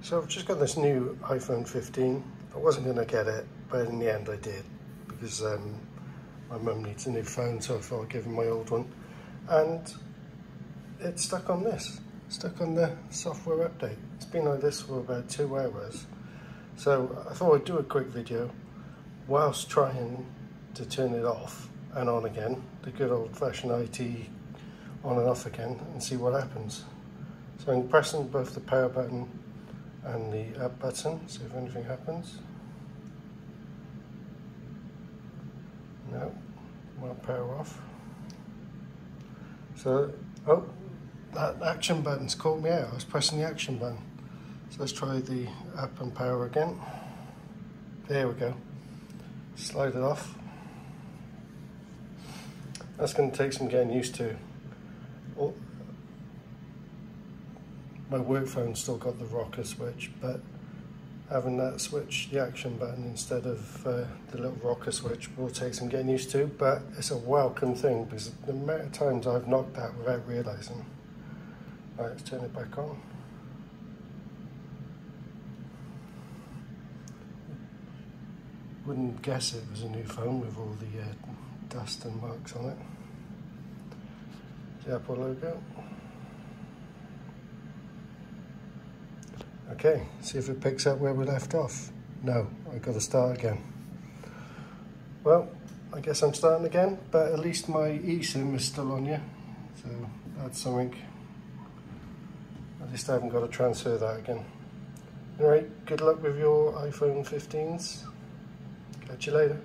So I've just got this new iPhone 15. I wasn't going to get it, but in the end I did because um, my mum needs a new phone, so I thought I'd give her my old one. And it's stuck on this, stuck on the software update. It's been like this for about two hours. So I thought I'd do a quick video whilst trying to turn it off and on again, the good old fashioned IT on and off again and see what happens. So I'm pressing both the power button and the up button, see if anything happens. No, won't power off. So, oh, that action button's caught me out. I was pressing the action button. So let's try the up and power again. There we go. Slide it off. That's going to take some getting used to. My work phone's still got the rocker switch, but having that switch, the action button, instead of uh, the little rocker switch will take some getting used to, but it's a welcome thing because the amount of times I've knocked that without realising. Right, let's turn it back on. Wouldn't guess it was a new phone with all the uh, dust and marks on it. The Apple logo. Okay, see if it picks up where we left off. No, I've got to start again. Well, I guess I'm starting again, but at least my eSIM is still on you. So that's something. At least I haven't got to transfer that again. Alright, good luck with your iPhone 15s. Catch you later.